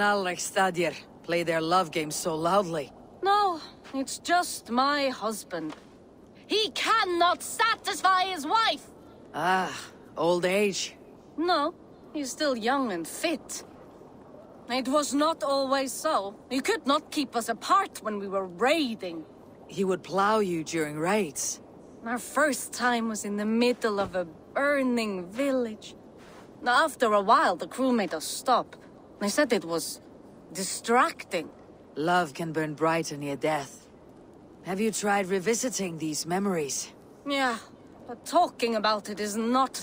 and Alrik Stadir play their love game so loudly? No, it's just my husband. He cannot satisfy his wife! Ah, old age. No, he's still young and fit. It was not always so. He could not keep us apart when we were raiding. He would plow you during raids. Our first time was in the middle of a burning village. After a while, the crew made us stop. They said it was... distracting. Love can burn brighter near death. Have you tried revisiting these memories? Yeah, but talking about it is not the